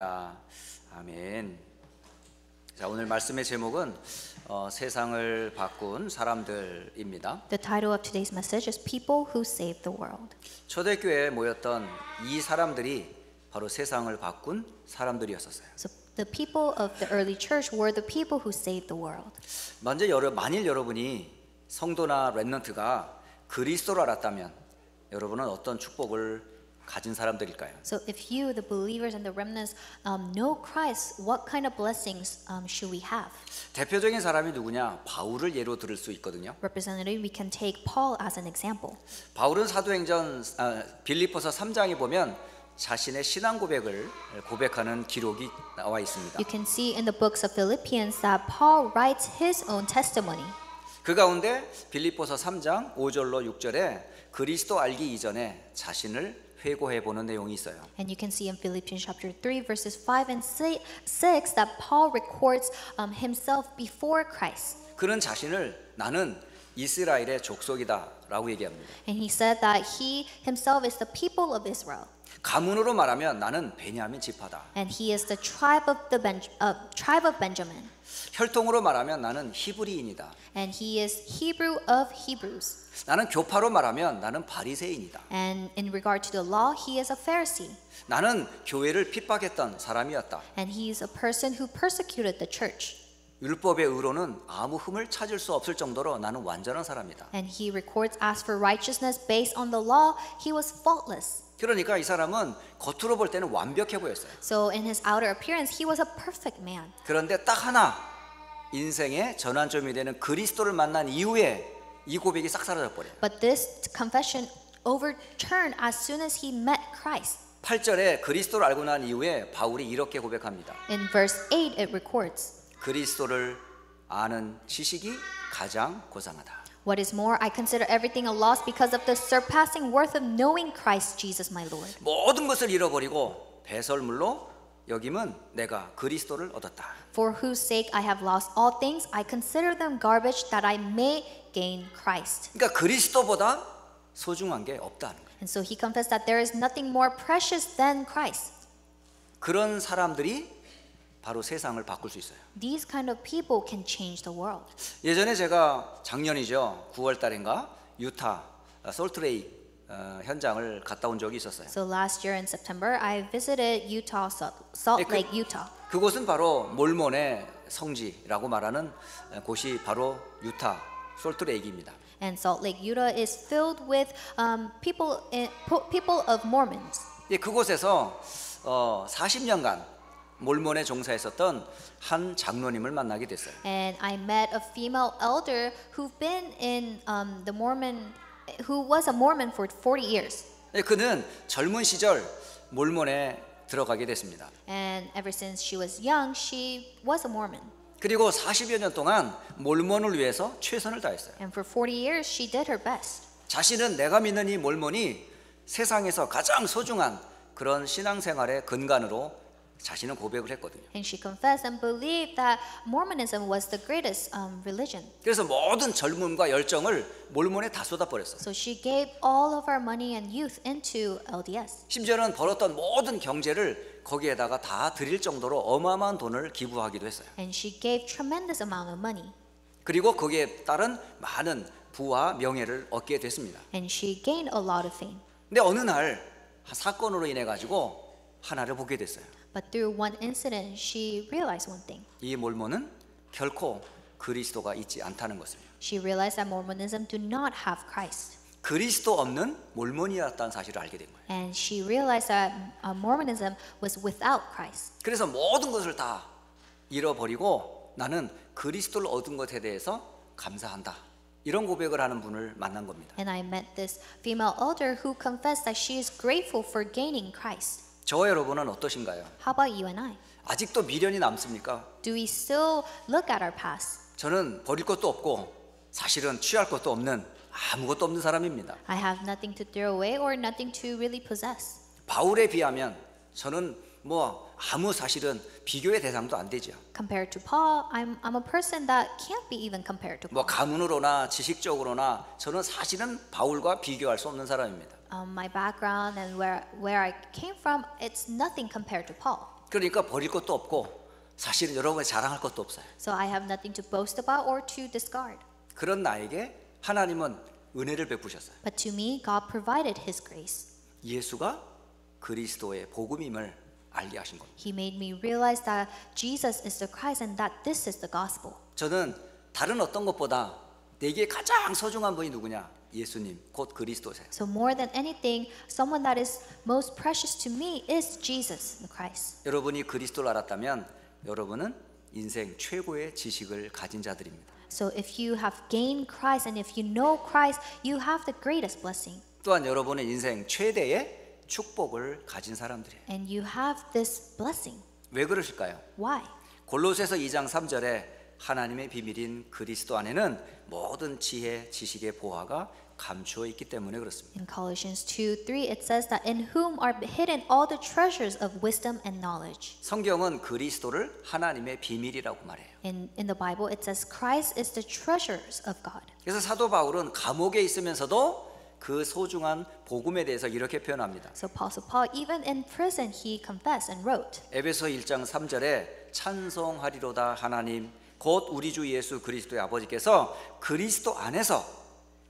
아, 아멘. 자, 오늘 말씀의 제목은 어, 세상을 바꾼 사람들입니다. The title of today's message is People Who Saved the World. 초대교회에 모였던 이 사람들이 바로 세상을 바꾼 사람들이었었어요. So the people of the early church were the people who saved the world. 먼저 여러, 만일 여러분이 성도나 렘넌트가 그리스도를 알았다면 여러분은 어떤 축복을 가진 사람들일까요? So if you, the believers and the remnants, um, know Christ, what kind of blessings um, should we have? 대표적인 사람이 누구냐? 바울을 예로 들을 수 있거든요. Representative, we can take Paul as an example. 바울은 사도행전 아, 빌립보서 3장에 보면 자신의 신앙 고백을 고백하는 기록이 나와 있습니다. You can see in the books of Philippians that Paul writes his own testimony. 그 가운데 빌립보서 3장 5절로 6절에 그리스도 알기 이전에 자신을 회고해 보는 내용이 있어요. And you can see in Philippians chapter 3, verses 5 and 6 that Paul records um, himself before Christ. 그는 자신을 나는 이스라엘의 족속이다라고 얘기합니다. And he said that he himself is the people of Israel. 가문으로 말하면 나는 베냐민 지파다. And he is the tribe of the ben- uh, tribe of Benjamin. 혈통으로 말하면 나는 히브리인이다. And he is Hebrew of Hebrews. 나는 교파로 말하면 나는 바리새인이다. And in regard to the law, he is a Pharisee. 나는 교회를 핍박했던 사람이었다. And he is a person who persecuted the church. 율법의 의로는 아무 흠을 찾을 수 없을 정도로 나는 완전한 사람이다. And he records as for righteousness based on the law, he was faultless. 그러니까 이 사람은 겉으로 볼 때는 완벽해 보였어요. So in his outer appearance, he was a perfect man. 그런데 딱 하나 인생의 전환점이 되는 그리스도를 만난 이후에 이 고백이 싹 사라져 버려요. But this confession overturned as soon as he met Christ. 8절에 그리스도를 알고 난 이후에 바울이 이렇게 고백합니다. In verse 8, it records 그리스도를 아는 지식이 가장 고상하다. What is more, I consider everything a loss because of the surpassing worth of knowing Christ Jesus my Lord. 모든 것을 잃어버리고 배설물로 여김은 내가 그리스도를 얻었다. For whose sake I have lost all things, I consider them garbage that I may gain Christ. 그러니까 그리스도보다 소중한 게 없다는 거예요. And so he confessed that there is nothing more precious than Christ. 그런 사람들이 바로 세상을 바꿀 수 있어요. These kind of people can change the world. 예전에 제가 작년이죠. 9월 달인가 유타 아, 솔트레이 어, 현장을 갔다 온 적이 있었어요. So last year in September, I visited Utah, Salt, 예, 그- Lake, Utah. 그곳은 바로 몰몬의 성지라고 말하는 곳이 바로 유타 솔트레이크입니다. And Salt Lake, Utah is filled with um, people, people of Mormons. 예, 그곳에서 어, 40년간 몰몬에 종사했었던 한 장로님을 만나게 됐어요. And I met a female elder who've been in um, the Mormon, who was a Mormon for 40 years. 예, 그는 젊은 시절 몰몬에 들어가게 됐습니다. And ever since she was young, she was a Mormon. 그리고 40여 년 동안 몰몬을 위해서 최선을 다했어요. And for 40 years, she did her best. 자신은 내가 믿는 이 몰몬이 세상에서 가장 소중한 그런 신앙생활의 근간으로 자신은 고백을 했거든요. And she confessed and believed that Mormonism was the greatest um, religion. 그래서 모든 젊음과 열정을 몰몬에 다 쏟아버렸어요. So she gave all of her money and youth into LDS. 심지어는 벌었던 모든 경제를 거기에다가 다 드릴 정도로 어마어마한 돈을 기부하기도 했어요. And she gave tremendous amount of money. 그리고 거기에 따른 많은 부와 명예를 얻게 됐습니다. And she gained a lot of fame. 근데 어느 날 사건으로 인해 가지고 하나를 보게 됐어요. But through one incident, she realized one thing. 이 몰몬은 결코 그리스도가 있지 않다는 것을. She realized that Mormonism do not have Christ. 그리스도 없는 몰몬이었다는 사실을 알게 된 거예요. And she realized that uh, Mormonism was without Christ. 그래서 모든 것을 다 잃어버리고 나는 그리스도를 얻은 것에 대해서 감사한다. 이런 고백을 하는 분을 만난 겁니다. And I met this female elder who confessed that she is grateful for gaining Christ. 저와 여러분은 어떠신가요? How about you and I? 아직도 미련이 남습니까? Do we still look at our past? 저는 버릴 것도 없고 사실은 취할 것도 없는 아무것도 없는 사람입니다. I have nothing to throw away or nothing to really possess. 바울에 비하면 저는 뭐 아무 사실은 비교의 대상도 안 되죠. Compared to Paul, I'm, I'm a person that can't be even compared to 뭐 Paul. 가문으로나 지식적으로나 저는 사실은 바울과 비교할 수 없는 사람입니다. Um, my background and where, where I came from, it's nothing compared to Paul. 그러니까 버릴 것도 없고 사실은 여러분이 자랑할 것도 없어요. So I have nothing to boast about or to discard. 그런 나에게 하나님은 은혜를 베푸셨어요. But to me, God provided His grace. 예수가 그리스도의 복음임을 알게 하신 겁니다. He made me realize that Jesus is the Christ and that this is the gospel. 저는 다른 어떤 것보다 내게 가장 소중한 분이 누구냐? 예수님, 곧 그리스도세요. So more than anything, someone that is most precious to me is Jesus the Christ. 여러분이 그리스도를 알았다면 여러분은 인생 최고의 지식을 가진 자들입니다. So if you have gained Christ and if you know Christ, you have the greatest blessing. 또한 여러분은 인생 최대의 축복을 가진 사람들이에요. And you have this blessing. 왜 그러실까요? Why? 골로새서 2장 3절에 하나님의 비밀인 그리스도 안에는 모든 지혜, 지식의 보화가 감추어 있기 때문에 그렇습니다. In Colossians 2 3, it says that in whom are hidden all the treasures of wisdom and knowledge. 성경은 그리스도를 하나님의 비밀이라고 말해요. In, in the Bible, it says Christ is the treasures of God. 그래서 사도 바울은 감옥에 있으면서도 그 소중한 복음에 대해서 이렇게 표현합니다. So Apostle Paul, even in prison, he confessed and wrote. 에베소 1장 3절에 찬송하리로다 하나님 곧 우리 주 예수 그리스도의 아버지께서 그리스도 안에서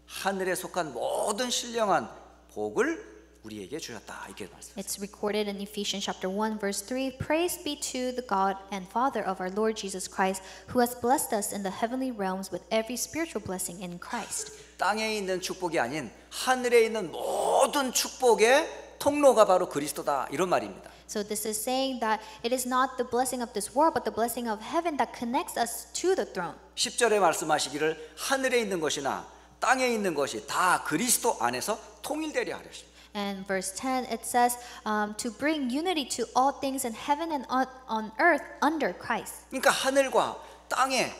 하늘에 속한 모든 신령한 복을 우리에게 주셨다 이렇게 말씀. It's recorded in Ephesians chapter 1 verse 3, praise be to the God and Father of our Lord Jesus Christ, who has blessed us in the heavenly realms with every spiritual blessing in Christ. 땅에 있는 축복이 아닌 하늘에 있는 모든 축복의 통로가 바로 그리스도다 이런 말입니다. So this is saying that it is not the blessing of this world, but the blessing of heaven that connects us to the throne. 10절에 말씀하시기를 하늘에 있는 것이나 땅에 있는 것이 다 그리스도 안에서 통일되려 하셨습니다. And verse 10, it says um, to bring unity to all things in heaven and on, on earth under Christ. 그러니까 하늘과 땅의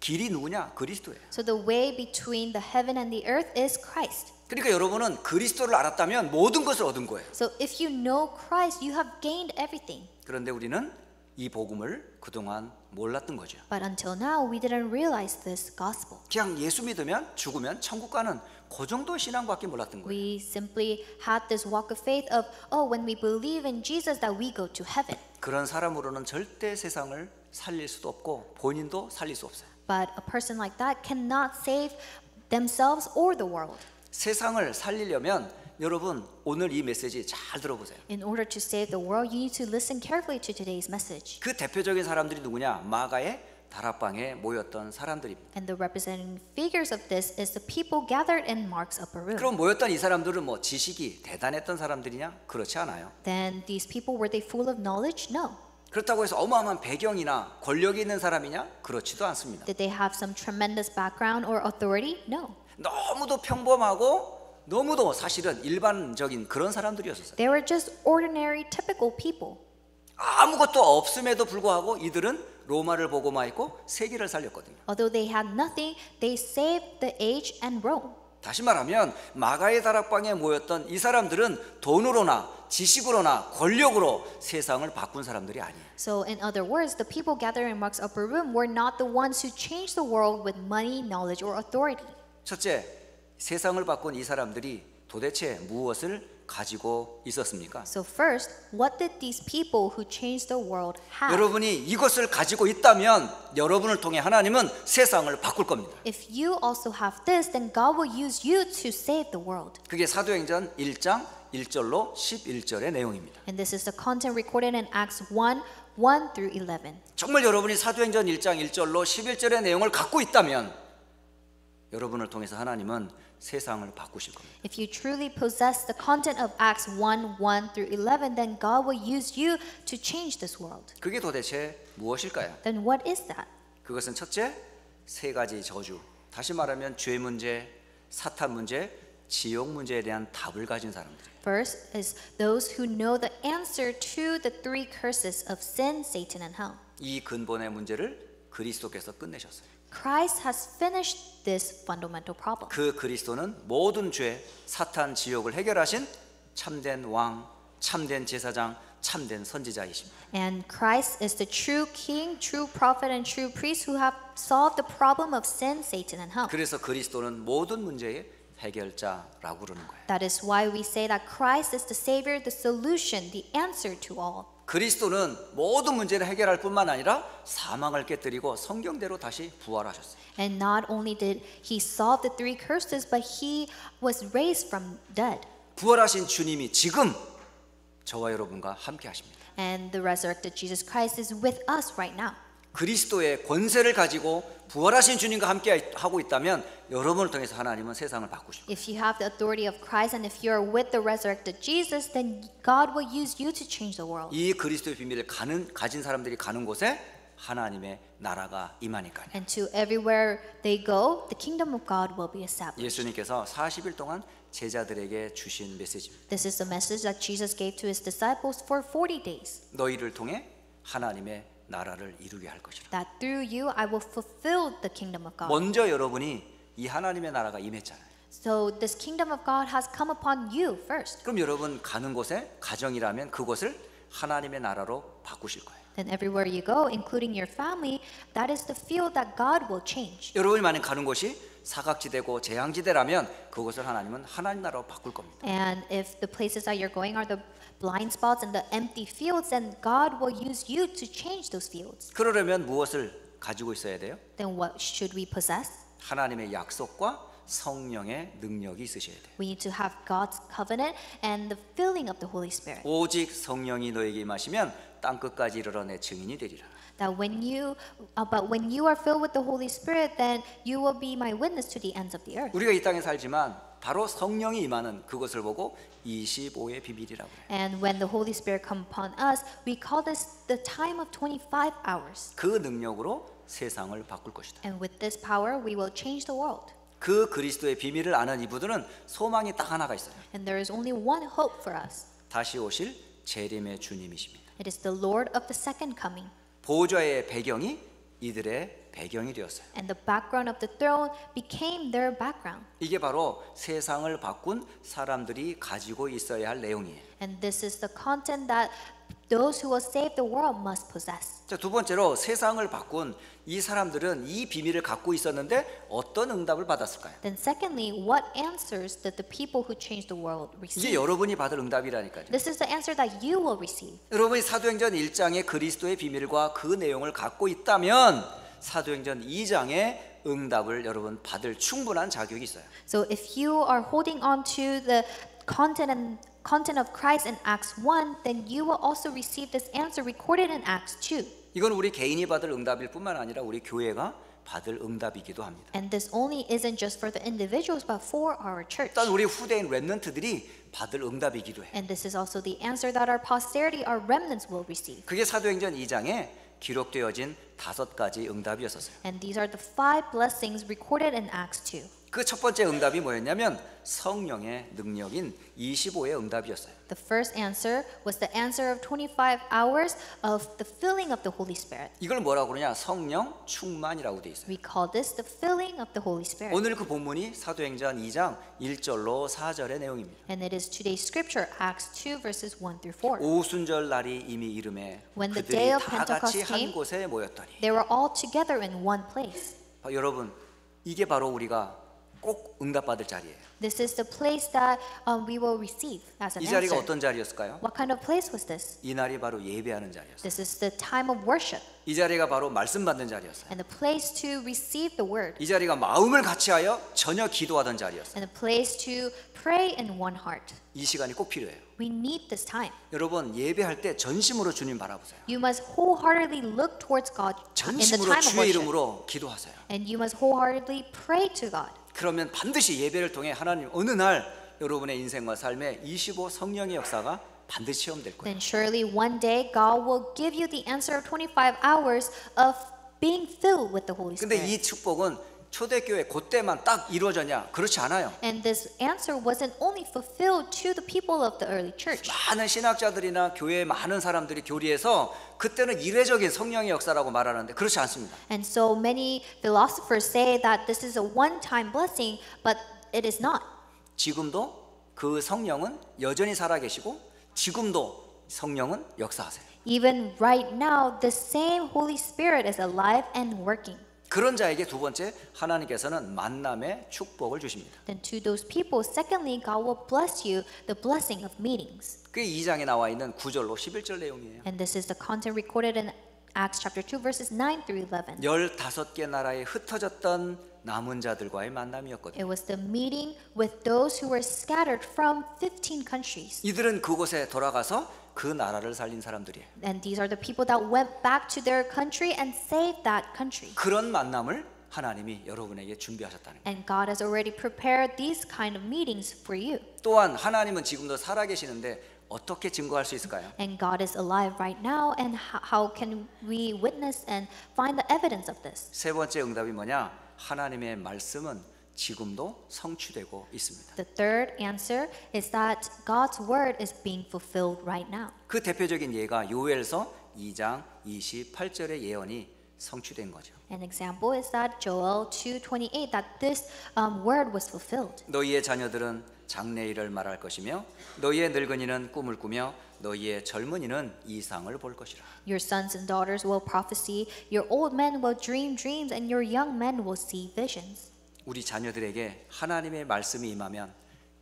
길이 누구냐? 그리스도예요. So the way between the heaven and the earth is Christ. 그러니까 여러분은 그리스도를 알았다면 모든 것을 얻은 거예요. So if you know Christ, you have gained everything. 그런데 우리는 이 복음을 그동안 몰랐던 거죠. But until now, we didn't realize this gospel. 그냥 예수 믿으면 죽으면 천국 가는 그 정도 신앙밖에 몰랐던 거예요. We simply had this walk of faith of, oh, when we believe in Jesus, that we go to heaven. 그런 사람으로는 절대 세상을 살릴 수도 없고 본인도 살릴 수 없어요. But a person like that cannot save themselves or the world. 세상을 살리려면 여러분 오늘 이 메시지 잘 들어보세요. In order to save the world, you need to listen carefully to today's message. 그 대표적인 사람들이 누구냐? 마가의 다락방에 모였던 사람들입니다. And the representing figures of this is the people gathered in Mark's upper room. 그럼 모였던 이 사람들은 뭐 지식이 대단했던 사람들이냐? 그렇지 않아요. Then these people were they full of knowledge? No. 그렇다고 해서 어마어마한 배경이나 권력이 있는 사람이냐? 그렇지도 않습니다. Did they have some tremendous background or authority? No. 너무도 평범하고 너무도 사실은 일반적인 그런 사람들이었어요. They were just ordinary, typical people. 아무것도 없음에도 불구하고 이들은 로마를 복음화했고 세계를 살렸거든요. Although they had nothing, they saved the age and Rome. 다시 말하면 마가의 다락방에 모였던 이 사람들은 돈으로나 지식으로나 권력으로 세상을 바꾼 사람들이 아니에요. So, in other words, the people gathered in Mark's upper room were not the ones who changed the world with money, knowledge, or authority. 첫째, 세상을 바꾼 이 사람들이 도대체 무엇을 가지고 있었습니까? So, first, what did these people who changed the world have? 여러분이 이것을 가지고 있다면 여러분을 통해 하나님은 세상을 바꿀 겁니다. If you also have this, then God will use you to save the world. 그게 사도행전 1장 1절로 11절의 내용입니다. And this is the content recorded in Acts 1 1 through 11. 정말 여러분이 사도행전 1장 1절로 11절의 내용을 갖고 있다면 여러분을 통해서 하나님은 세상을 바꾸실 겁니다. If you truly possess the content of Acts 1 1 through 11, then God will use you to change this world. 그게 도대체 무엇일까요? Then what is that? 그것은 첫째 세 가지 저주. 다시 말하면 죄 문제, 사탄 문제, 지옥 문제에 대한 답을 가진 사람들. First is those who know the answer to the three curses of sin, Satan, and hell. 이 근본의 문제를 그리스도께서 끝내셨어요. Christ has finished this fundamental problem. 그 그리스도는 모든 죄, 사탄, 지옥을 해결하신 참된 왕, 참된 제사장, 참된 선지자이십니다. And Christ is the true king, true prophet, and true priest who have solved the problem of sin, Satan, and hell. 그래서 그리스도는 모든 문제의 해결자라고 그러는 거예요. That is why we say that Christ is the Savior, the solution, the answer to all. 그리스도는 모든 문제를 해결할 뿐만 아니라 사망을 깨뜨리고 성경대로 다시 부활하셨어요. And not only did he solve the three curses, but he was raised from dead. 부활하신 주님이 지금 저와 여러분과 함께 하십니다. And the resurrected Jesus Christ is with us right now. 그리스도의 권세를 가지고 부활하신 주님과 함께 하고 있다면 여러분을 통해서 하나님은 세상을 바꾸십니다. If you have the authority of Christ and if you're with the resurrected Jesus, then God will use you to change the world. 이 그리스도의 비밀을 가는 가진 사람들이 가는 곳에 하나님의 나라가 임하니까요. And to everywhere they go, the kingdom of God will be established. 예수님께서 40일 동안 제자들에게 주신 메시지입니다. This is the message that Jesus gave to his disciples for 40 days. 너희를 통해 하나님의 나라를 이루게 할 것이라. That through you I will fulfill the kingdom of God. 먼저 여러분이 이 하나님의 나라가 임했잖아요. So this kingdom of God has come upon you first. 그럼 여러분 가는 곳에 가정이라면 그곳을 하나님의 나라로 바꾸실 거예요. Then everywhere you go, including your family, that is the field that God will change. 여러분이 만약 가는 곳이 사각지대고 재앙지대라면 그곳을 하나님은 하나님 나라로 바꿀 겁니다. And if the places that you're going are the blind spots and the empty fields, then God will use you to change those fields. 그러려면 무엇을 가지고 있어야 돼요? Then what should we possess? 하나님의 약속과 성령의 능력이 있으셔야 돼요. We need to have God's covenant and the filling of the Holy Spirit. 오직 성령이 너에게 임하시면 땅 끝까지 이르러 내 증인이 되리라. That when you, uh, but when you are filled with the Holy Spirit, then you will be my witness to the ends of the earth. 우리가 이 땅에 살지만 바로 성령이 임하는 그것을 보고 25의 비밀이라고 그래요. And when the Holy Spirit come upon us, we call this the time of 25 hours. 그 능력으로 세상을 바꿀 것이다. And with this power, we will change the world. 그 그리스도의 비밀을 아는 이분들은 소망이 딱 하나가 있어요. And there is only one hope for us. 다시 오실 재림의 주님이십니다. It is the Lord of the second coming. 보좌의 배경이 이들의 배경이 되었어요. And the background of the throne became their background. 이게 바로 세상을 바꾼 사람들이 가지고 있어야 할 내용이에요. And this is the content that those who will save the world must possess. 자, 두 번째로 세상을 바꾼 이 사람들은 이 비밀을 갖고 있었는데 어떤 응답을 받았을까요? Then, secondly, what answers did the people who changed the world 이게 receive? 여러분이 받을 응답이라니까요. This is the answer that you will receive. 여러분이 사도행전 1장의 그리스도의 비밀과 그 내용을 갖고 있다면 사도행전 2장의 응답을 여러분 받을 충분한 자격이 있어요. So, if you are holding on to the content and content of Christ in Acts 1, then you will also receive this answer recorded in Acts 2. 이건 우리 개인이 받을 응답일 뿐만 아니라 우리 교회가 받을 응답이기도 합니다. And this only isn't just for the individuals, but for our church. 일단 우리 후대인 랩런트들이 받을 응답이기도 해. And this is also the answer that our posterity, our remnants, will receive. 그게 사도행전 2장에 기록되어진 다섯 가지 응답이었었어요. And these are the five blessings recorded in Acts 2. 그 첫 번째 응답이 뭐였냐면 성령의 능력인 25의 응답이었어요. The first answer was the answer of 25 hours of the filling of the Holy Spirit. 이걸 뭐라고 그러냐? 성령 충만이라고 돼 있어요. We call this the filling of the Holy Spirit. 오늘 그 본문이 사도행전 2장 1절로 4절의 내용입니다. And it is today's scripture, Acts 2, verses 1 through 4. 오순절 날이 이미 이름에 When the 그들이 day of 다 같이 Pentecost 한 came, 곳에 모였더니 They were all together in one place. 아, 여러분 이게 바로 우리가 꼭 응답받을 자리예요. This is the place that um, we will receive as an 이 자리가 answer. 어떤 자리였을까요? What kind of place was this? 이 날이 바로 예배하는 자리였어요. This is the time of worship 이 자리가 바로 말씀 받는 자리였어요. and the place to receive the word 이 자리가 마음을 같이하여 전혀 기도하던 자리였어요. and the place to pray in one heart. 이 시간이 꼭 필요해요. We need this time. 여러분 예배할 때 전심으로 주님 바라보세요. You must wholeheartedly look towards God in the 전심으로 time of 주의 worship. 이름으로 기도하세요. And you must wholeheartedly pray to God. 그러면 반드시 예배를 통해 하나님 어느 날 여러분의 인생과 삶에 25 성령의 역사가 반드시 체험될 거예요. Then surely one day God will give you the answer of 25 hours of being filled with the Holy 근데 Spirit. 이 축복은 초대교회 그때만 딱 이루어졌냐? 그렇지 않아요. And this answer wasn't only fulfilled to the people of the early church. 많은 신학자들이나 교회의 많은 사람들이 교리해서 그때는 이례적인 성령의 역사라고 말하는데 그렇지 않습니다. And so many philosophers say that this is a one time blessing, but it is not. 지금도 그 성령은 여전히 살아계시고 지금도 성령은 역사하세요. Even right now, the same Holy Spirit is alive and working. 그런 자에게 두 번째 하나님께서는 만남의 축복을 주십니다. Then to those people, secondly, God will bless you the blessing of meetings. 그게 2장에 나와 있는 9절로 11절 내용이에요. And this is the content recorded in Acts chapter 2, verses 9 through 11. 15개 나라에 흩어졌던 남은 자들과의 만남이었거든요. It was the meeting with those who were scattered from 15 countries. 이들은 그곳에 돌아가서 그 나라를 살린 사람들이에요. And these are the people that went back to their country and saved that country. 그런 만남을 하나님이 여러분에게 준비하셨다는 거예요. And God has already prepared these kind of meetings for you. 또한 하나님은 지금도 살아 계시는데 어떻게 증거할 수 있을까요? And God is alive right now. And how, how can we witness and find the evidence of this? 세 번째 응답이 뭐냐? 하나님의 말씀은 지금도 성취되고 있습니다. The third answer is that God's word is being fulfilled right now. 그 대표적인 예가 요엘서 2장 28절의 예언이 성취된 거죠. An example is that Joel 2:28 that this um, word was fulfilled. 너희의 자녀들은 장래일을 말할 것이며 너희의 늙은이는 꿈을 꾸며 너희의 젊은이는 이상을 볼 것이라. Your sons and daughters will prophesy, your old men will dream dreams, and your young men will see visions. 우리 자녀들에게 하나님의 말씀이 임하면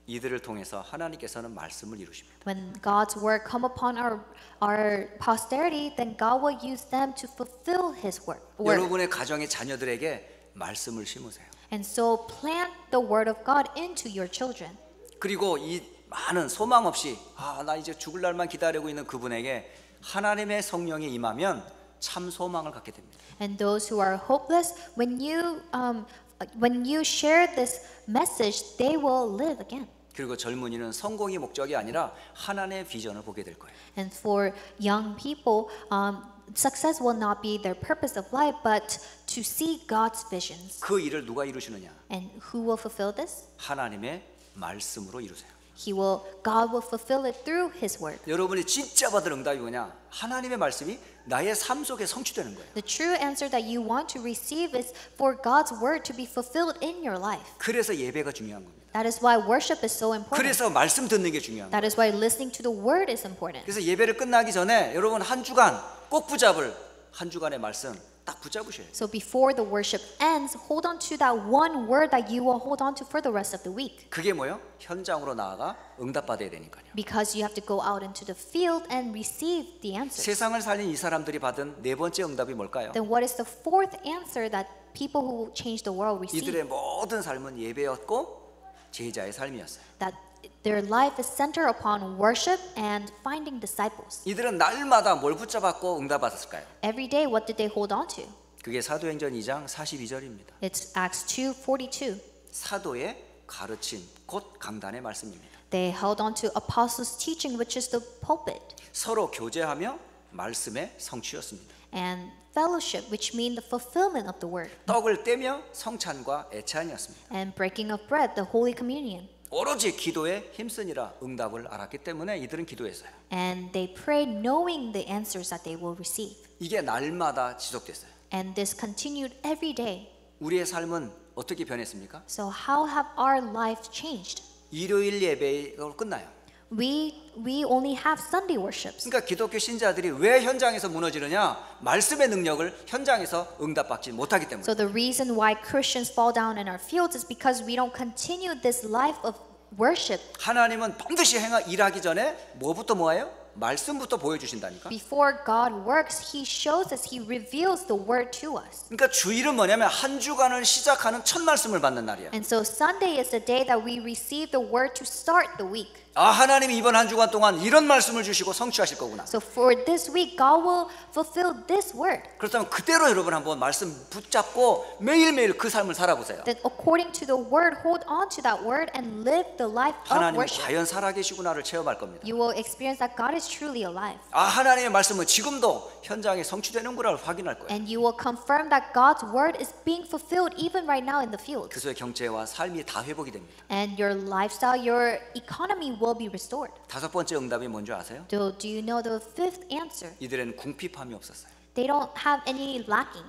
이들을 통해서 하나님께서는 말씀을 이루십니다. When God's word come upon our our posterity, then God will use them to fulfill His word. 여러분의 가정의 자녀들에게 말씀을 심으세요. And so plant the word of God into your children. 그리고 이 많은 소망 없이 아, 나 이제 죽을 날만 기다리고 있는 그분에게 하나님의 성령이 임하면 참 소망을 갖게 됩니다. And those who are hopeless, when you um, when you share this message, they will live again. 그리고 젊은이는 성공이 목적이 아니라 하나님의 비전을 보게 될 거예요. And for young people, um, success will not be their purpose of life, but to see God's visions. 그 일을 누가 이루시느냐? And who will fulfill this? 하나님의 말씀으로 이루세요. He will. God will fulfill it through His word. 여러분이 진짜 받을 응답이 뭐냐? 하나님의 말씀이 나의 삶 속에 성취되는 거예요. The true answer that you want to receive is for God's word to be fulfilled in your life. 그래서 예배가 중요한 겁니다. That is why worship is so important. 그래서 말씀 듣는 게 중요한 거예요. That is why listening to the word is important. 그래서 예배를 끝나기 전에 여러분 한 주간 꼭 붙잡을 한 주간의 말씀 딱 붙잡으셔야 돼요. So before the worship ends, hold on to that one word that you will hold on to for the rest of the week. 그게 뭐요? 현장으로 나아가 응답받아야 되니까요. Because you have to go out into the field and receive the answers. 세상을 살린 이 사람들이 받은 네 번째 응답이 뭘까요? Then what is the fourth answer that people who change the world receive? 이들의 모든 삶은 예배였고 제자의 삶이었어요. That their life is centered upon worship and finding disciples. 이들은 날마다 뭘 붙잡았고 응답받았을까요? Every day, what did they hold on to? 그게 사도행전 2장 42절입니다. It's Acts 2:42. 사도의 가르침 곧 강단의 말씀입니다. They held on to apostles' teaching, which is the pulpit, 서로 교제하며 말씀의 성취였습니다. and fellowship, which mean the fulfillment of the word, 떡을 떼며 성찬과 애찬이었습니다. and breaking of bread, the holy communion. 오로지 기도에 힘쓰니라 응답을 알았기 때문에 이들은 기도했어요. And they prayed knowing the answers that they will receive. 이게 날마다 지속됐어요. And this continued every day. 우리의 삶은 어떻게 변했습니까? So how have our lives changed? 일요일 예배로 끝나요. We we only have Sunday worships. 그러니까 기독교 신자들이 왜 현장에서 무너지느냐? 말씀의 능력을 현장에서 응답받지 못하기 때문에. So the reason why Christians fall down in our fields is because we don't continue this life of worship. 하나님은 반드시 행하 일하기 전에 뭐부터 뭐예요? 말씀부터 보여주신다니까. Before God works, He shows us, He reveals the word to us. 그러니까 주일은 뭐냐면 한 주간을 시작하는 첫 말씀을 받는 날이야. And so Sunday is the day that we receive the word to start the week. 아 하나님이 이번 한 주간 동안 이런 말씀을 주시고 성취하실 거구나. So for this week, God will fulfill this word. 그렇다면 그대로 여러분 한번 말씀 붙잡고 매일매일 그 삶을 살아보세요. That according to the word, hold on to that word and live the life of 하나님 worship. 과연 살아계시구나를 체험할 겁니다. You will experience that God is truly alive. 아 하나님의 말씀은 지금도 현장에 성취되는구나를 확인할 거예요. And you will confirm that God's word is being fulfilled even right now in the field. 그소의 경제와 삶이 다 회복이 됩니다. And your lifestyle, your economy will be restored. 다섯 번째 응답이 뭔지 아세요? So, do you know the fifth answer? 이들은 궁핍함이 없었어요. They don't have any lacking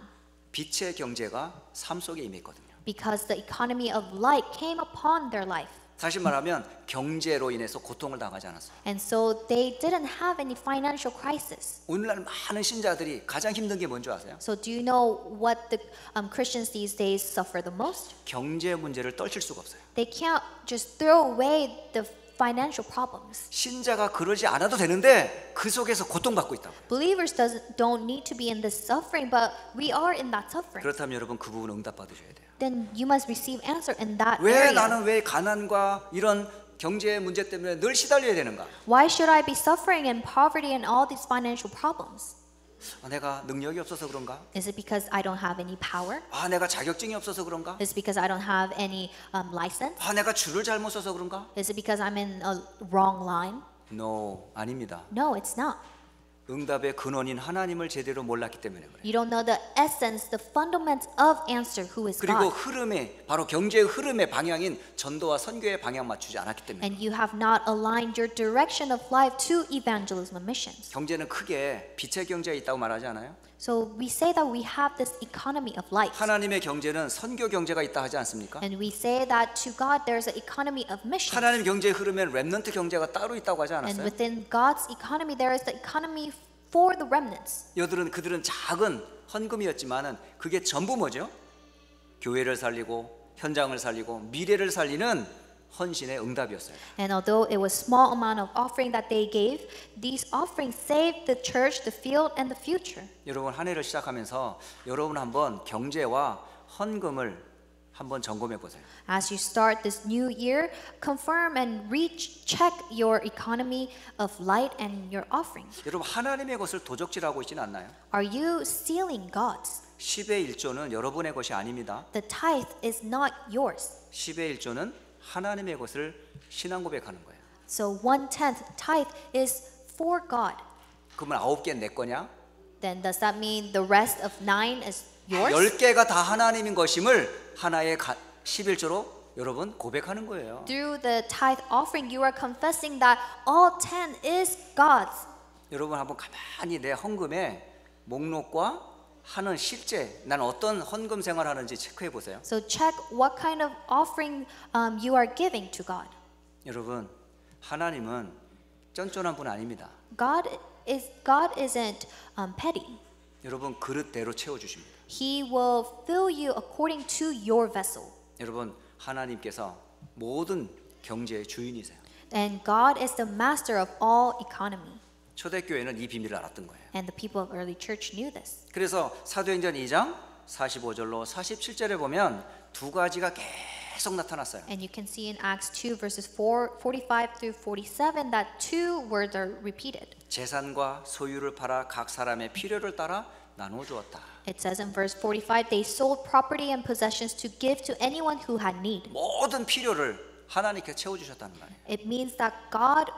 빛의 경제가 삶 속에 임했거든요. because the economy of light came upon their life. 다시 말하면 경제로 인해서 고통을 당하지 않았어요. And so they didn't have any financial crisis. 오늘날 많은 신자들이 가장 힘든 게 뭔지 아세요? So do you know what the um, Christians these days suffer the most? 경제 문제를 떨칠 수가 없어요. They can't just throw away the financial problems. 신자가 그러지 않아도 되는데 그 속에서 고통받고 있다고. Believers doesn't don't need to be in this suffering, but we are in that suffering. 그렇다면 여러분 그 부분 응답 받으셔야 돼요. Then you must receive answer in that 왜 area. 나는 왜 가난과 이런 경제 문제 때문에 늘 시달려야 되는가? Why should I be suffering in poverty and all these financial problems? 아, 내가 능력이 없어서 그런가? Is it because I don't have any power? 아, 내가 자격증이 없어서 그런가? Is it because I don't have any um, license? 아, 내가 줄을 잘못 서서 그런가? Is it because I'm in a wrong line? No, 아닙니다. No, it's not. 응답의 근원인 하나님을 제대로 몰랐기 때문에 그래요. You don't know the essence, the fundamentals of answer, who is 그리고 God. 흐름에 바로 경제의 흐름의 방향인 전도와 선교의 방향 맞추지 않았기 때문에 And you have not aligned your direction of life to evangelism missions. 경제는 크게 빛의 경제에 있다고 말하지 않아요? So we say that we have this economy of light. 하나님의 경제는 선교 경제가 있다 하지 않습니까? And we say that to God there's an economy of missions. 하나님 경제의 흐름엔 렘넌트 경제가 따로 있다고 하지 And 않았어요? within God's economy there is the economy for the remnants. 여들은 그들은 작은 헌금이었지만은 그게 전부 뭐죠? 교회를 살리고 현장을 살리고 미래를 살리는 헌신의 응답이었어요. And although it was small amount of offering that they gave, these offerings saved the church, the field, and the future. 여러분 한 해를 시작하면서 여러분 한번 경제와 헌금을 한번 점검해 보세요. As you start this new year, confirm and reach check your economy of light and your offerings. 여러분 하나님의 것을 도적질하고 있지는 않나요? Are you stealing God's? 10의 1조는 여러분의 것이 아닙니다. The tithe is not yours. 10의 1조는 하나님의 것을 신앙 고백하는 거예요. So one tenth tithe is for God. 그러면 아홉 개는 내 거냐? Then does that mean the rest of nine is yours? 열 개가 다 하나님인 것임을 하나의 11조로 여러분 고백하는 거예요. Through the tithe offering, you are confessing that all ten is God's. 여러분 한번 가만히 내 헌금의 목록과 하는 실제 난 어떤 헌금 생활하는지 체크해 보세요. So check what kind of offering um, you are giving to God. 여러분 하나님은 쫀쫀한 분 아닙니다. God is God isn't um, petty. 여러분 그릇대로 채워 주십니다. He will fill you according to your vessel. 여러분 하나님께서 모든 경제의 주인이세요. And God is the master of all economy. 초대교회는 이 비밀을 알았던 거예요. And the people of early church knew this. 그래서 사도행전 2장 45절로 47절에 보면 두 가지가 계속 나타났어요. And you can see in Acts 2 verses 4, 45 through 47 that two words are repeated. 재산과 소유를 팔아 각 사람의 필요를 따라 나누어 주었다. It says in verse 45 they sold property and possessions to give to anyone who had need. 모든 필요를 하나님께 채워 주셨다는 거예요. It means that God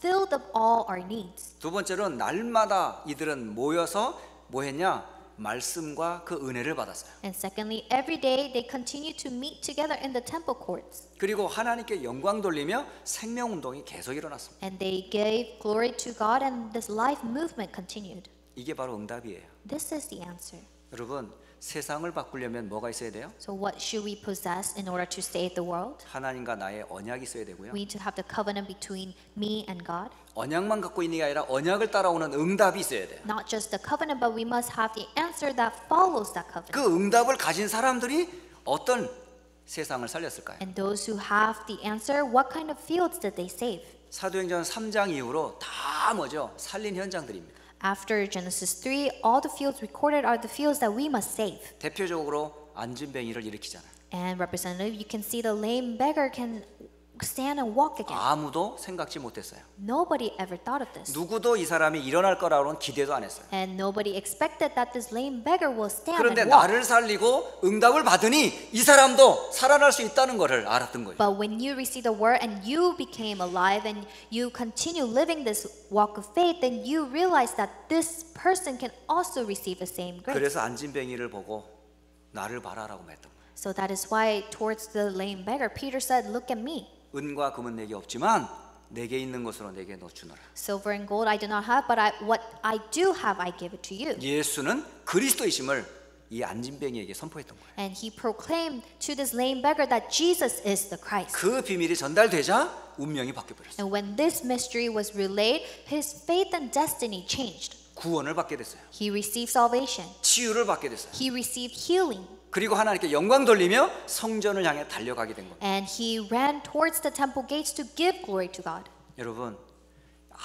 filled up all our needs. 두 번째로는 날마다 이들은 모여서 뭐 했냐? 말씀과 그 은혜를 받았어요. And secondly, every day they continue to meet together in the temple courts. 그리고 하나님께 영광 돌리며 생명 운동이 계속 일어났습니다. And they gave glory to God and this life movement continued. 이게 바로 응답이에요. This is the answer. 여러분, 세상을 바꾸려면 뭐가 있어야 돼요? So what should we possess in order to save the world? 하나님과 나의 언약이 있어야 되고요. We need to have the covenant between me and God. 언약만 갖고 있는 게 아니라 언약을 따라오는 응답이 있어야 돼요. Not just the covenant, but we must have the answer that follows that covenant. 그 응답을 가진 사람들이 어떤 세상을 살렸을까요? And those who have the answer, what kind of fields did they save? 사도행전 3장 이후로 다 뭐죠? 살린 현장들입니다. After Genesis 3, all the fields recorded are the fields that we must save. 대표적으로 안진뱅이를 일으키잖아요. And representative, you can see the lame beggar can stand and walk again. 아무도 생각지 못했어요. Nobody ever thought of this. 누구도 이 사람이 일어날 거라고는 기대도 안 했어요. And nobody expected that this lame beggar will stand 그런데 and walk. 나를 살리고 응답을 받으니 이 사람도 살아날 수 있다는 것을 알았던 거예요. But when you receive the word and you became alive and you continue living this walk of faith, then you realize that this person can also receive the same grace. 그래서 안진뱅이를 보고 나를 바라라고 했던 거예요. So that is why towards the lame beggar, Peter said, Look at me. 은과 금은 내게 없지만 내게 있는 것으로 내게 놓주노라. Silver and gold I do not have, but I, what I do have, I give it to you. 예수는 그리스도이심을 이 안진뱅이에게 선포했던 거예요. And he proclaimed to this lame beggar that Jesus is the Christ. 그 비밀이 전달되자 운명이 바뀌어 버렸어요. And when this mystery was relayed, his faith and destiny changed. 구원을 받게 됐어요. He received salvation. 치유를 받게 됐어요. He received healing. 그리고 하나님께 영광 돌리며 성전을 향해 달려가게 된 거예요. And he ran towards the temple gates to give glory to God. 여러분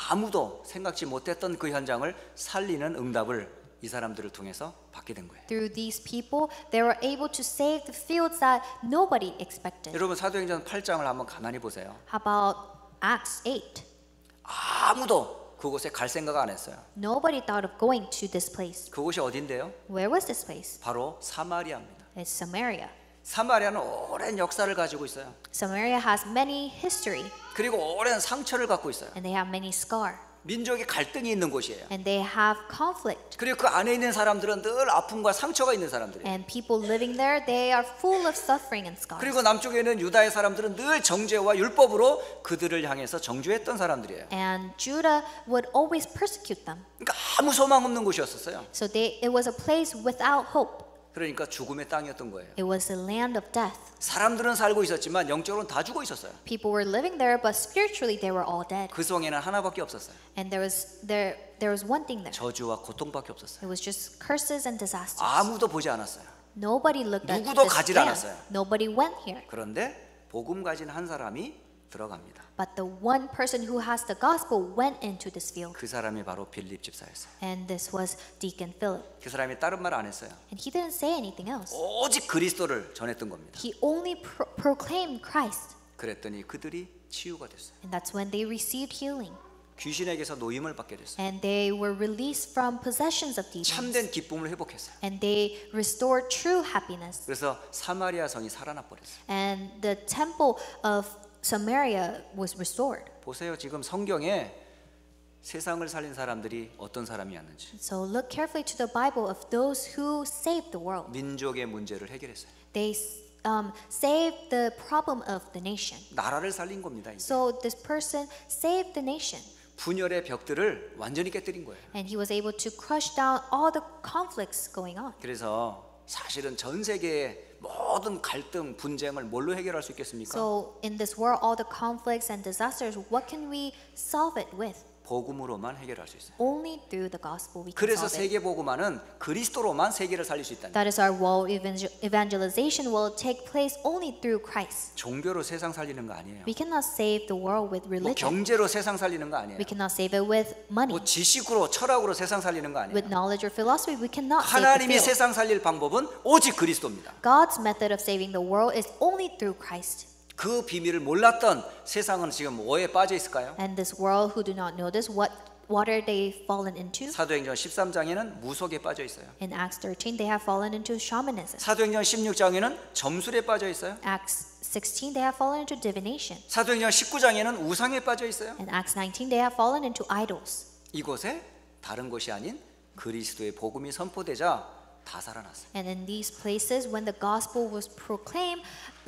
아무도 생각지 못했던 그 현장을 살리는 응답을 이 사람들을 통해서 받게 된 거예요. Through these people, they were able to save the fields that nobody expected. 여러분 사도행전 8장을 한번 가만히 보세요. How about Acts 8? 아무도 그곳에 갈 생각 안 했어요. Nobody thought of going to this place. 그곳이 어딘데요? Where was this place? 바로 사마리아입니다. It's Samaria. 사마리아는 오랜 역사를 가지고 있어요. Samaria has many history 그리고 오랜 상처를 갖고 있어요. and they have many scar 민족의 갈등이 있는 곳이에요. and they have conflict. 그리고 그 안에 있는 사람들은 늘 아픔과 상처가 있는 사람들이에요. And people living there, they are full of suffering and scars. 그리고 남쪽에 있는 유다의 사람들은 늘 정죄와 율법으로 그들을 향해서 정죄했던 사람들이에요. And Judah would always persecute them. 그러니까 아무 소망 없는 곳이었었어요. So they, it was a place without hope. 그러니까 죽음의 땅이었던 거예요. It was a land of death. 사람들은 살고 있었지만 영적으로는 다 죽어 있었어요. People were living there, but spiritually they were all dead. 그 성에는 하나밖에 없었어요. And there was there there was one thing there. 저주와 고통밖에 없었어요. It was just curses and disasters. 아무도 보지 않았어요. Nobody looked at 누구도 this 가질 land. 않았어요. Nobody went here. 그런데 복음 가진 한 사람이 들어갑니다. But the one person who has the gospel went into this field. 그 사람이 바로 빌립 집사였어요. And this was Deacon Philip. 그 사람이 다른 말 안 했어요. And he didn't say anything else. 오직 그리스도를 전했던 겁니다. He only pro- proclaimed Christ. 그랬더니 그들이 치유가 됐어요. And that's when they received healing. 귀신에게서 노임을 받게 됐어요. And they were released from possessions of demons. 참된 기쁨을 회복했어요. And they restored true happiness. 그래서 사마리아 성이 살아나 버렸어요. And the temple of Samaria was restored. 보세요. 지금 성경에 세상을 살린 사람들이 어떤 사람이었는지 So look carefully to the Bible of those who saved the world. 민족의 문제를 해결했어요. They um, saved the problem of the nation. 나라를 살린 겁니다. 이게. So this person saved the nation. 분열의 벽들을 완전히 깨뜨린 거예요. And he was able to crush down all the conflicts going on. 그래서 사실은 전 세계의 모든 갈등, 분쟁을 뭘로 해결할 수 있겠습니까? So in this world, all the conflicts and disasters, what can we solve it with? 복음으로만 해결할 수 있어요. Only through the gospel we can 그래서 solve it. 세계 복음화는 그리스도로만 세계를 살릴 수 거예요. That is our world evangel- evangelization will take place only through Christ. 종교로 세상 살리는 거 아니에요. We cannot save the world with 뭐 religion. 경제로 세상 살리는 거 아니에요. We cannot save it with money. 뭐 지식으로 철학으로 세상 살리는 거 아니에요. With knowledge or philosophy, we cannot save the 하나님이 field. 세상 살릴 방법은 오직 그리스도입니다. God's method of saving the world is only through Christ. 그 비밀을 몰랐던 세상은 지금 뭐에 빠져 있을까요? And this world who do not know this, what what are they fallen into? 사도행전 13장에는 무속에 빠져 있어요. In Acts 13, they have fallen into shamanism. 사도행전 16장에는 점술에 빠져 있어요. Acts 16, they have fallen into divination. 사도행전 19장에는 우상에 빠져 있어요. In Acts 19, they have fallen into idols. 이곳에 다른 곳이 아닌 그리스도의 복음이 선포되자 다 살아났어요. And in these places, when the gospel was proclaimed,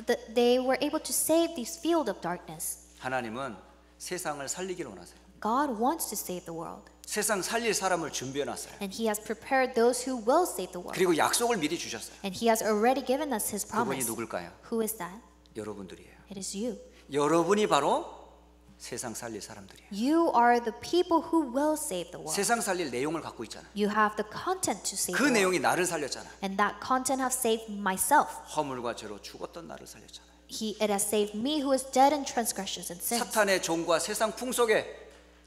the, they were able to save this field of darkness. 하나님은 세상을 살리기를 원하세요. God wants to save the world. 세상 살릴 사람을 준비해 놨어요. And He has prepared those who will save the world. 그리고 약속을 미리 주셨어요. And He has already given us His 그분이 promise. 누굴까요? Who is that? 여러분들이에요. It is you. 여러분이 바로 세상 살릴 사람들이에요. You are the people who will save the world. 세상 살릴 내용을 갖고 있잖아요. You have the content to save 그 the world. 내용이 나를 살렸잖아요. And that content have saved myself. 허물과 죄로 죽었던 나를 살렸잖아요. He, it has saved me who is dead in transgressions and sins. 사탄의 종과 세상 풍 속에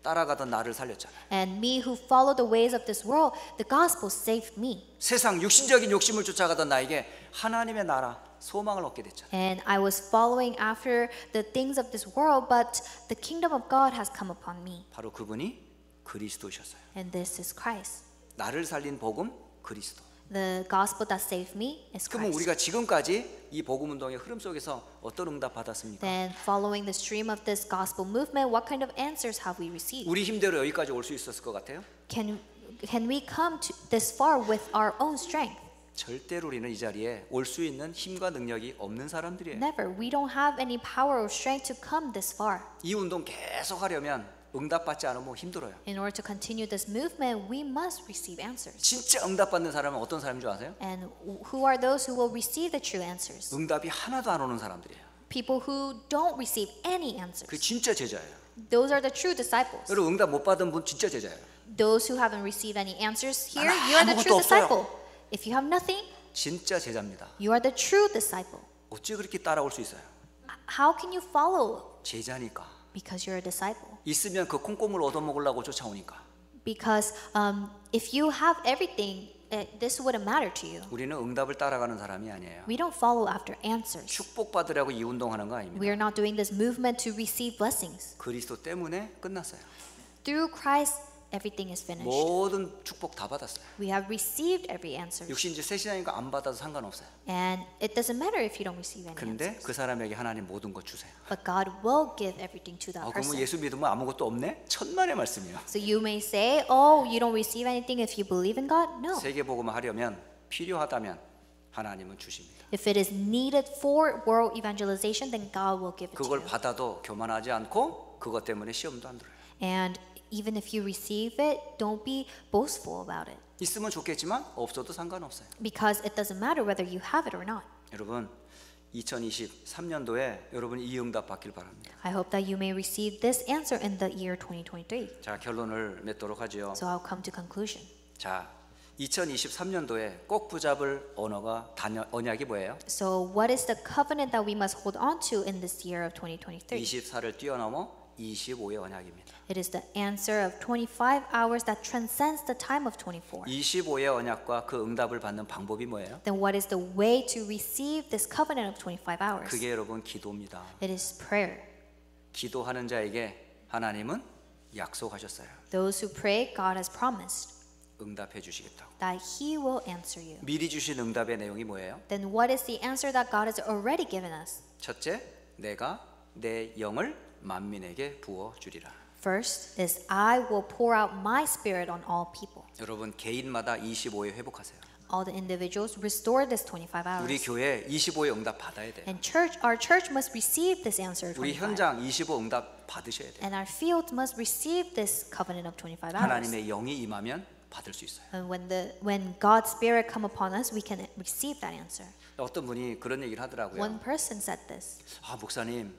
따라가던 나를 살렸잖아요. And me who follow the ways of this world, the gospel saved me. 세상 육신적인 욕심을 쫓아가던 나에게 하나님의 나라 소망을 얻게 됐잖아요. And I was following after the things of this world, but the kingdom of God has come upon me. 바로 그분이 그리스도셨어요. And this is Christ. 나를 살린 복음 그리스도. The gospel that saved me is Christ. 우리가 지금까지 이 복음 운동의 흐름 속에서 어떤 응답 받았습니까? Then, following the stream of this gospel movement, what kind of answers have we received? 우리 힘대로 여기까지 올 수 있었을 것 같아요? Can, can we come to this far with our own strength? 절대로 우리는 이 자리에 올 수 있는 힘과 능력이 없는 사람들이에요. Never. We don't have any power or strength to come this far. 이 운동 계속 하려면 응답받지 않으면 힘들어요. In order to continue this movement, we must receive answers. 진짜 응답받는 사람은 어떤 사람인 줄 아세요? And who are those who will receive the true answers? 응답이 하나도 안 오는 사람들이에요. People who don't receive any 그 answers. 진짜 제자예요. Those are the true disciples. 여러분 응답 못 받은 분 진짜 제자예요. Those who haven't received any answers here, you are the true 아무것도 없어요. If you have nothing, 진짜 제자입니다. you are the true disciple. 어찌 그렇게 따라올 수 있어요? How can you follow? 제자니까. Because you're a disciple. 있으면 그 콩고물 얻어먹으려고 쫓아오니까. Because um, if you have everything, uh, this wouldn't matter to you. 우리는 응답을 따라가는 사람이 아니에요. We don't follow after answers. 축복받으려고 이 운동하는 거 아닙니다. We are not doing this movement to receive blessings. 그리스도 때문에 끝났어요. Through Christ, everything is finished. 모든 축복 다 받았어요. We have received every answer. 육신지 새신자니까 안 받아도 상관없어요. And it doesn't matter if you don't receive any 근데 answers. 그 사람에게 하나님 모든 것 주세요. But God will give everything to that 어, 그러면 person. 예수 믿으면 아무것도 없네? 천만의 말씀이요. So you may say, oh, you don't receive anything if you believe in God? No. 세계 복음을 하려면 필요하다면 하나님은 주십니다. If it is needed for world evangelization, then God will give it to 그걸 you. 받아도 교만하지 않고 그것 때문에 시험도 안 들어요. And even if you receive it, don't be boastful about it. 있으면 좋겠지만 없어도 상관없어요. Because it doesn't matter whether you have it or not. 여러분 2023년도에 여러분 이 응답 받길 바랍니다. I hope that you may receive this answer in the year 2023. 자 결론을 맺도록 하지요. So I'll come to conclusion. 자 2023년도에 꼭 붙잡을 언어가 단연, 언약이 뭐예요? So what is the covenant that we must hold on to in this year of 2023? 24를 뛰어넘어 25의 언약입니다. It is the answer of 25 hours that transcends the time of 24. 25의 언약과 그 응답을 받는 방법이 뭐예요? Then what is the way to receive this covenant of 25 hours? 그게 여러분 기도입니다. It is prayer. 기도하는 자에게 하나님은 약속하셨어요. Those who pray, God has promised 응답해 주시겠다고. that He will answer you. 미리 주신 응답의 내용이 뭐예요? Then what is the answer that God has already given us? 첫째, 내가 내 영을 만민에게 부어 주리라. First is I will pour out my spirit on all people. 여러분 개인마다 25에 회복하세요. All the individuals restore this 25 우리 hours. 교회 25의 응답 받아야 돼요. And church, our church must receive this answer of 우리 25. 현장 25 응답 받으셔야 돼요. And our field must receive this covenant of 25 hours. 하나님의 영이 임하면 받을 수 있어요. And when the when God's spirit come upon us, we can receive that answer. 어떤 분이 그런 얘기를 하더라고요. One person said this. 아 목사님,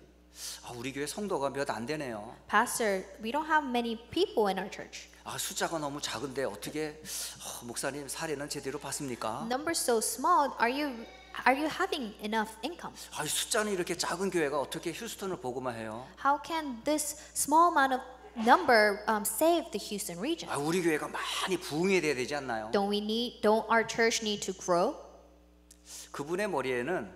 아, 우리 교회 성도가 몇 안 되네요. Pastor, we don't have many people in our church. 아 숫자가 너무 작은데 어떻게 아, 목사님 사례는 제대로 받습니까? Numbers so small. Are you are you having enough income? 아 숫자는 이렇게 작은 교회가 어떻게 휴스턴을 보고만 해요? How can this small amount of number um, save the Houston region? 아 우리 교회가 많이 부흥해야 되지 않나요? Don't we need? Don't our church need to grow? 그분의 머리에는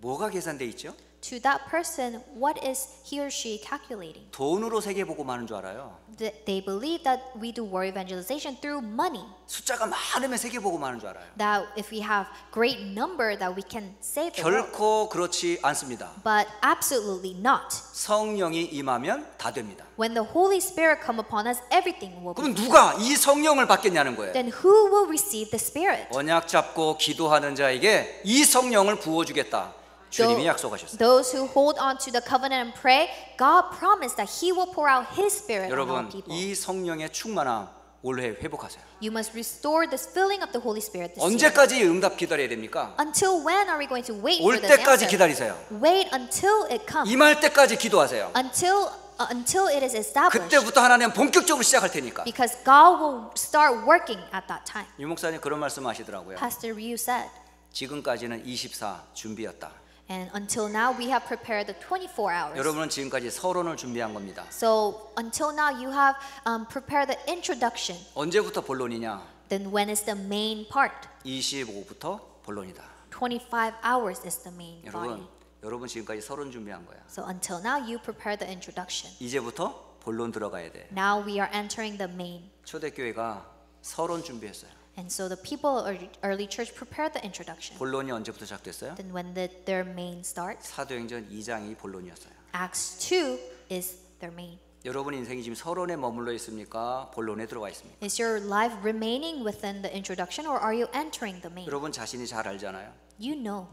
뭐가 계산돼 있죠? To that person, what is he or she calculating? 돈으로 세계 보고만 하는 줄 알아요. Th- They believe that we do word evangelization through money. 숫자가 많으면 세계 보고만 하는 줄 알아요. That if we have great number, that we can save the world. 결코 그렇지 않습니다. But absolutely not. 성령이 임하면 다 됩니다. When the Holy Spirit come upon us, everything will be. 그럼 누가 이 성령을 받겠냐는 거예요. Then who will receive the Spirit? 언약 잡고 기도하는 자에게 이 성령을 부어 주겠다. 주님이 약속하셨어요. Those who hold on to the covenant and pray, God promised that He will pour out His Spirit on all 여러분 people. 이 성령의 충만함 올해 회복하세요. You must restore this filling of the Holy Spirit this. 언제까지 응답 기다려야 됩니까? Until when are we going to wait 올 for this 때까지 answer? 기다리세요. Wait until it comes. 임할 때까지 기도하세요. Until uh, until it is established. 그때부터 하나님 본격적으로 시작할 테니까. Because God will start working at that time. 유 목사님 그런 말씀하시더라고요. Pastor Ryu said. 지금까지는 24 준비였다. And until now, we have prepared the 24 hours. 여러분은 지금까지 서론을 준비한 겁니다. So until now, you have um, prepared the introduction. 언제부터 본론이냐? Then when is the main part? 25부터 본론이다. 25 hours is the main body. 여러분, 여러분 지금까지 서론 준비한 거야. So until now, you prepared the introduction. 이제부터 본론 들어가야 돼. Now we are entering the main. 초대교회가 서론 준비했어요. And so the people of early church prepared the introduction. 본론이 언제부터 시작됐어요? Then when the, their main starts, 사도행전 2장이 본론이었어요. Acts 2 is their main. 여러분 인생이 지금 서론에 머물러 있습니까? 본론에 들어가 있습니까? Is your life remaining within the introduction or are you entering the main? 여러분 자신이 잘 알잖아요. You know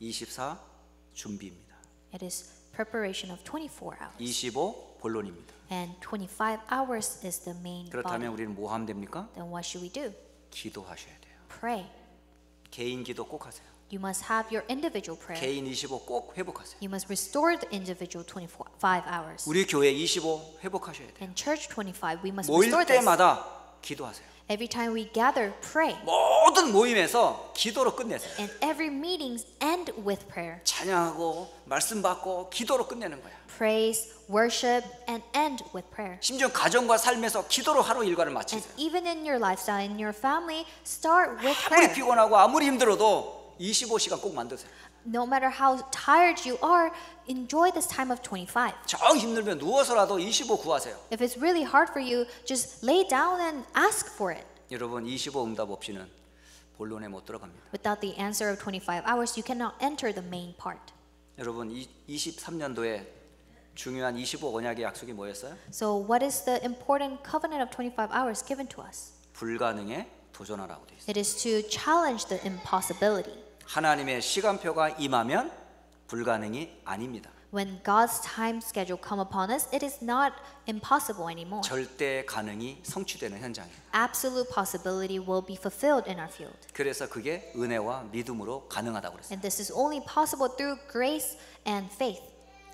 24 준비입니다. it is preparation of 24 hours. 25 본론입니다. And 25 hours is the main 그렇다면 body. 우리는 뭐 하면 됩니까? Then what should we do? 기도하셔야 돼요. Pray. 개인 기도 꼭 하세요. You must have your individual prayer. 개인 25 꼭 회복하세요. You must restore the individual 25 hours. 우리 교회 25 회복하셔야 돼요. In church 25, we must 모일 restore this. 때마다 기도하세요. Every time we gather, pray. 모든 모임에서 기도로 끝내세요. And every meetings end with prayer. 찬양하고 말씀 받고 기도로 끝내는 거야. Praise, worship, and end with prayer. 심지어 가정과 삶에서 기도로 하루 일과를 And 마치세요. even in your lifestyle, in your family, start with 아무리 prayer. 피곤하고 아무리 힘들어도 25시간 꼭 만드세요. No matter how tired you are, enjoy this time of 25. 정 힘들면 누워서라도 25 구하세요. If it's really hard for you, just lay down and ask for it. 여러분 25 응답 없이는 본론에 못 들어갑니다. Without the answer of 25 hours, you cannot enter the main part. 여러분 23년도에 중요한 25 언약의 약속이 뭐였어요? So, what is the important covenant of 25 hours given to us? 불가능에 도전하라고 돼 있어요. It is to challenge the impossibility. 하나님의 시간표가 임하면 불가능이 아닙니다. When God's time schedule come upon us, it is not impossible anymore. 절대 가능이 성취되는 현장이에요. Absolute possibility will be fulfilled in our field. 그래서 그게 은혜와 믿음으로 가능하다고 그랬어요. And this is only possible through grace and faith.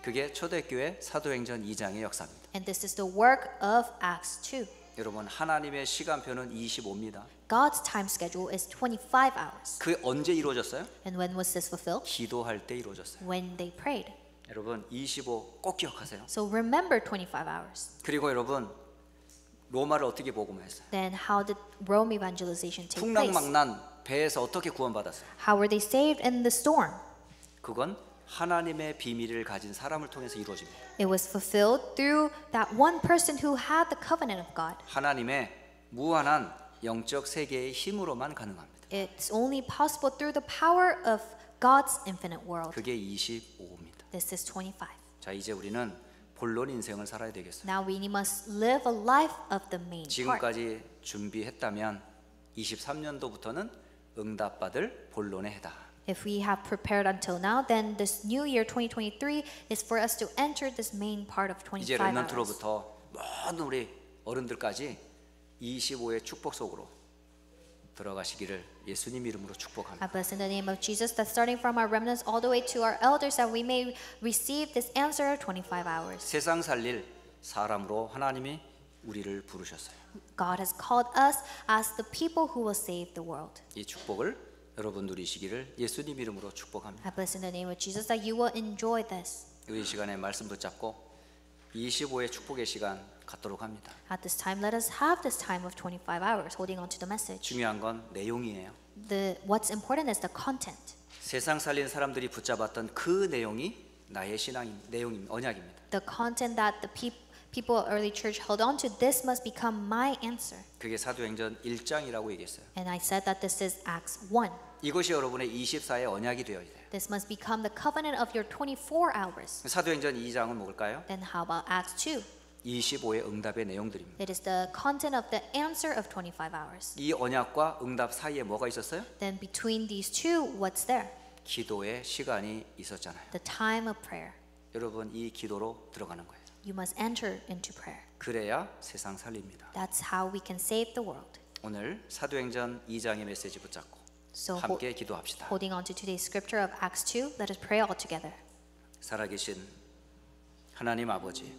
그게 초대교회 사도행전 2장의 역사입니다. And this is the work of Acts 2. 여러분 하나님의 시간표는 25입니다. God's time schedule is 25 hours. 그 언제 이루어졌어요? And when was this fulfilled? 기도할 때 이루어졌어요. When they prayed. 여러분 25 꼭 기억하세요. So remember 25 hours. 그리고 여러분 로마를 어떻게 복음했어요? Then how did Rome evangelization take place? 풍랑망난 배에서 어떻게 구원받았어요? How were they saved in the storm? 그건 하나님의 비밀을 가진 사람을 통해서 이루어집니다. It was fulfilled through that one person who had the covenant of God. 하나님의 무한한 영적 세계의 힘으로만 가능합니다. It's only possible through the power of God's infinite world. 그게 25입니다. This is 25. 자, 이제 우리는 본론 인생을 살아야 되겠어요. Now we must live a life of the main part. 지금까지 준비했다면 23년도부터는 응답받을 본론의 해다. If we have prepared until now, then this new year 2023 is for us to enter this main part of 이제 25 hours. 렘넌트로부터 모든 우리 어른들까지 25의 축복 속으로 들어가시기를 예수님 이름으로 축복합니다. I bless in the name of Jesus that starting from our remnants all the way to our elders that we may receive this answer of 25 hours. 세상 살릴 사람으로 하나님이 우리를 부르셨어요. God has called us as the people who will save the world. 이 축복을 여러분 누리시기를 예수님 이름으로 축복합니다. I bless in the name of Jesus that you will enjoy this. 우리 시간에 말씀 붙잡고 25의 축복의 시간 갖도록 합니다. At this time, let us have this time of 25 hours holding on to the message. 중요한 건 내용이에요. The, what's important is the content. 세상 살린 사람들이 붙잡았던 그 내용이 나의 신앙 내용입니다. 언약입니다. The content that the peop, people of early church held on to, this must become my answer. 그게 사도행전 1장이라고 얘기했어요. And I said that this is Acts 1. 이것이 여러분의 24의 언약이 되어야 돼요. This must become the covenant of your 24 hours. 사도행전 2장은 뭘까요? Then how about Acts 2? 25의 응답의 내용들입니다. It is the content of the answer of 25 hours. 이 언약과 응답 사이에 뭐가 있었어요? Then between these two, what's there? 기도의 시간이 있었잖아요. The time of prayer. 여러분 이 기도로 들어가는 거예요. You must enter into prayer. 그래야 세상 살립니다. That's how we can save the world. 오늘 사도행전 2장의 메시지 붙잡고 So 함께 기도합시다. holding on to today's scripture of Acts 2, let us pray all together. 살아계신 하나님 아버지